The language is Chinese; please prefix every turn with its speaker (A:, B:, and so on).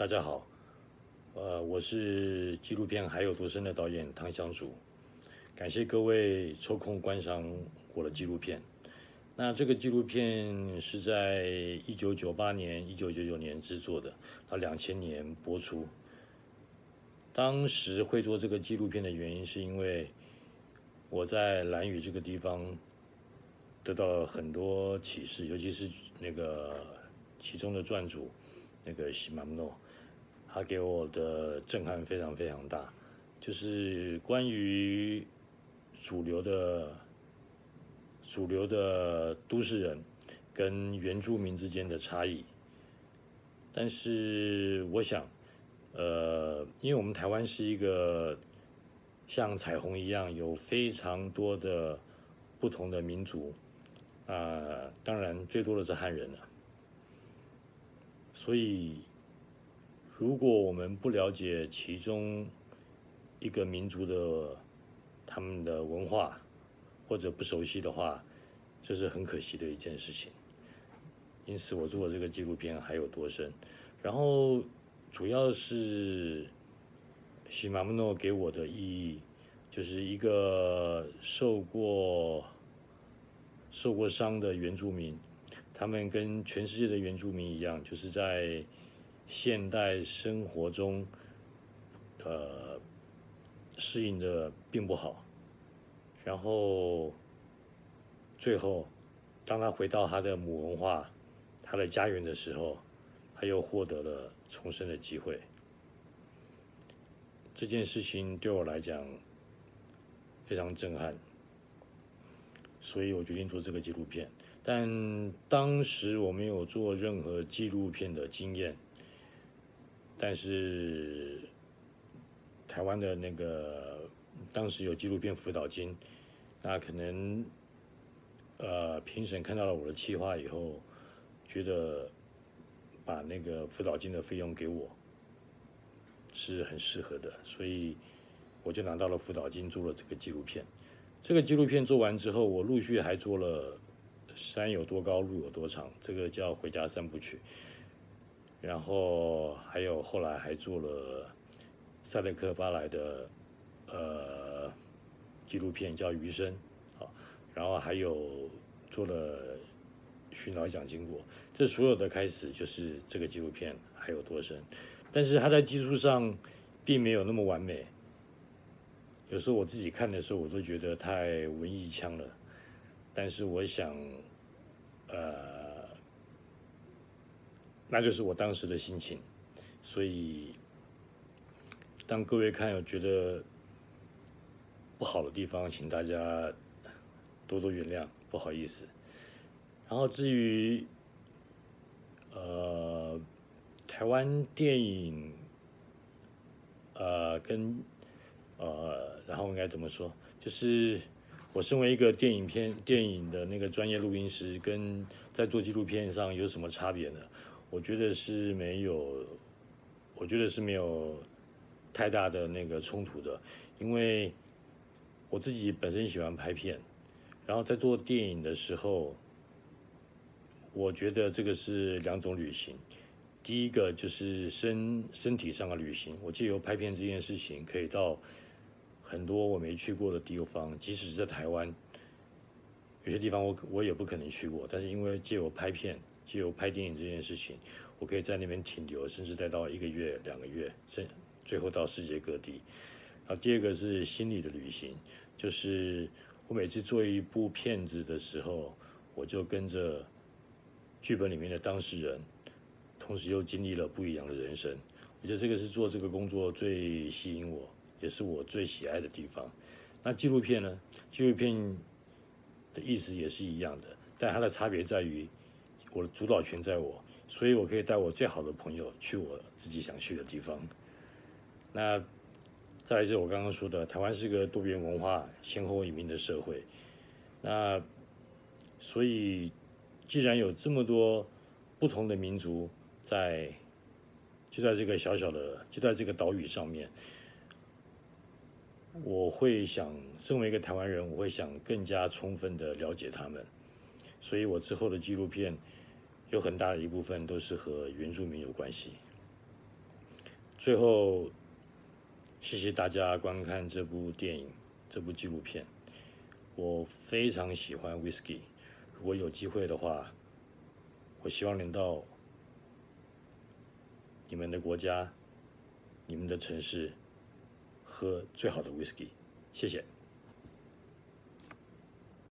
A: 大家好，呃，我是纪录片《海有多深》的导演汤香竹，感谢各位抽空观赏我的纪录片。那这个纪录片是在一九九八年、一九九九年制作的，到两千年播出。当时会做这个纪录片的原因，是因为我在兰屿这个地方得到了很多启示，尤其是那个其中的撰主那个西马诺，他给我的震撼非常非常大，就是关于主流的主流的都市人跟原住民之间的差异。但是我想。呃，因为我们台湾是一个像彩虹一样有非常多的不同的民族，啊，当然最多的是汉人了。所以，如果我们不了解其中一个民族的他们的文化，或者不熟悉的话，这是很可惜的一件事情。因此，我做这个纪录片还有多深，然后。主要是西马木诺给我的意义，就是一个受过受过伤的原住民，他们跟全世界的原住民一样，就是在现代生活中，呃，适应的并不好，然后最后，当他回到他的母文化、他的家园的时候，他又获得了。重生的机会，这件事情对我来讲非常震撼，所以我决定做这个纪录片。但当时我没有做任何纪录片的经验，但是台湾的那个当时有纪录片辅导金，那可能呃评审看到了我的企划以后，觉得。把那个辅导金的费用给我，是很适合的，所以我就拿到了辅导金，做了这个纪录片。这个纪录片做完之后，我陆续还做了《山有多高，路有多长》，这个叫《回家三部曲》。然后还有后来还做了塞勒克巴莱的呃纪录片，叫《余生》啊。然后还有做了。寻找蒋经国，这所有的开始就是这个纪录片还有多深，但是它在技术上并没有那么完美。有时候我自己看的时候，我都觉得太文艺腔了。但是我想，呃，那就是我当时的心情。所以，当各位看有觉得不好的地方，请大家多多原谅，不好意思。然后至于，呃，台湾电影，呃，跟，呃，然后应该怎么说？就是我身为一个电影片电影的那个专业录音师，跟在做纪录片上有什么差别呢？我觉得是没有，我觉得是没有太大的那个冲突的，因为我自己本身喜欢拍片，然后在做电影的时候。我觉得这个是两种旅行，第一个就是身身体上的旅行。我借由拍片这件事情，可以到很多我没去过的地方，即使是在台湾，有些地方我我也不可能去过。但是因为借由拍片，借由拍电影这件事情，我可以在那边停留，甚至待到一个月、两个月，甚最后到世界各地。然后第二个是心理的旅行，就是我每次做一部片子的时候，我就跟着。剧本里面的当事人，同时又经历了不一样的人生，我觉得这个是做这个工作最吸引我，也是我最喜爱的地方。那纪录片呢？纪录片的意思也是一样的，但它的差别在于，我的主导权在我，所以我可以带我最好的朋友去我自己想去的地方。那再来就是我刚刚说的，台湾是个多元文化、先后移民的社会，那所以。既然有这么多不同的民族在，就在这个小小的，就在这个岛屿上面，我会想，身为一个台湾人，我会想更加充分的了解他们，所以我之后的纪录片有很大的一部分都是和原住民有关系。最后，谢谢大家观看这部电影，这部纪录片。我非常喜欢 whisky，如果有机会的话，我希望能到你们的国家、你们的城市喝最好的 whisky。谢谢。